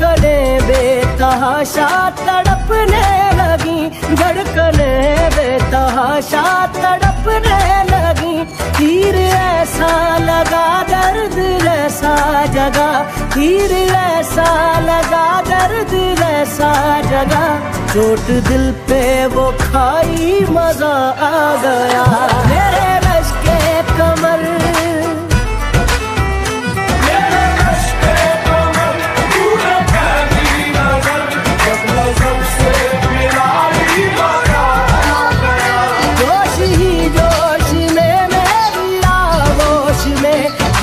धड़कने बेतहाशा तड़पने लगी धड़कने बेतहाशा तड़पने लगी। तीर ऐसा लगा, दर्द ऐसा जगा। तीर ऐसा लगा, दर्द ऐसा जगा। चोट दिल पे वो खाई, मज़ा आ गया। मेरे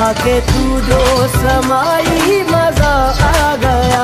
आके तू जो समाई मज़ा आ गया।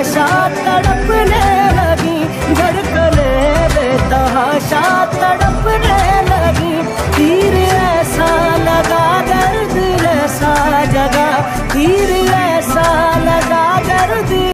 I saw